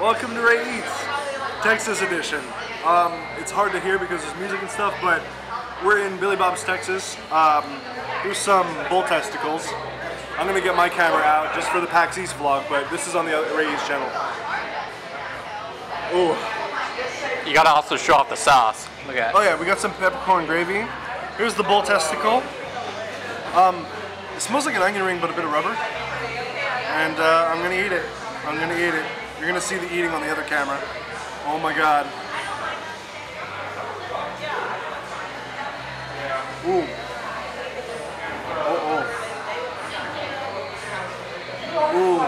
Welcome to Ray Eats, Texas edition. Um, it's hard to hear because there's music and stuff, but we're in Billy Bob's, Texas. Um, there's some bull testicles. I'm gonna get my camera out just for the PAX East vlog, but this is on the Ray Eats channel. Ooh. You gotta also show off the sauce. Look at Oh yeah, we got some peppercorn gravy. Here's the bull testicle. Um, it smells like an onion ring, but a bit of rubber. And uh, I'm gonna eat it. I'm gonna eat it. You're gonna see the eating on the other camera. Oh my god. Ooh. Oh oh. Ooh.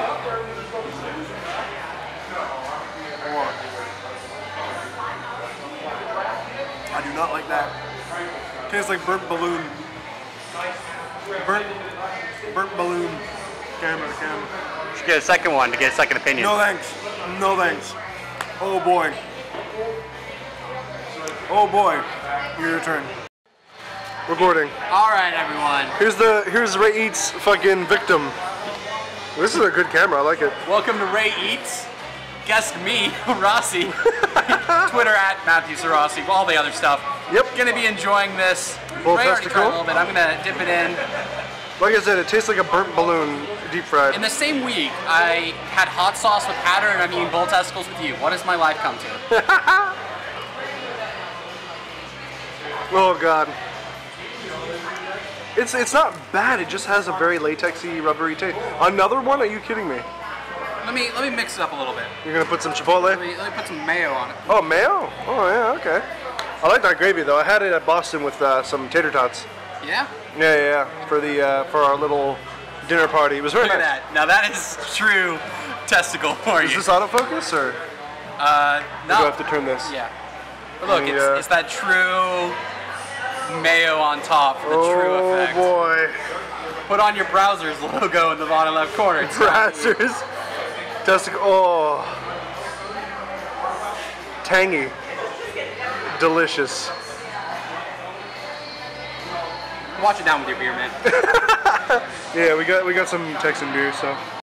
Oh. I do not like that. Tastes like burnt balloon. Burnt, burnt balloon. Camera, camera. Should get a second one to get a second opinion. No thanks. No thanks. Oh boy. Oh boy. Your turn. Recording. All right, everyone. Here's the here's Ray Eats fucking victim. This is a good camera. I like it. Welcome to Ray Eats. Guest me, Rossi. Twitter at Matthew Sarossi. All the other stuff. Yep. Gonna be enjoying this. Bull Ray already tried a little bit. I'm gonna dip it in. Like I said, it tastes like a burnt balloon, deep fried. In the same week, I had hot sauce with Hatter, and I'm eating bull testicles with you. What does my life come to? Oh god. It's it's not bad. It just has a very latexy, rubbery taste. Another one? Are you kidding me? let me let me mix it up a little bit. You're gonna put some chipotle? Let me, let me put some mayo on it. Oh, mayo? Oh yeah, okay. I like that gravy though. I had it at Boston with uh, some tater tots. Yeah. Yeah, yeah, yeah. For the uh, for our little dinner party. It was very Look at nice. that. Now that is true testicle for Is you. Is this autofocus or Uh, no. do I have to turn this? Yeah. But look, it's, Yeah. it's that true mayo on top for the true Oh effect. boy. Put on your Brazzers logo in the bottom left corner. Brazzers. Testicle. Oh. Tangy. Delicious. Watch it down with your beer, man. Yeah, we got we got some Texan beer, so.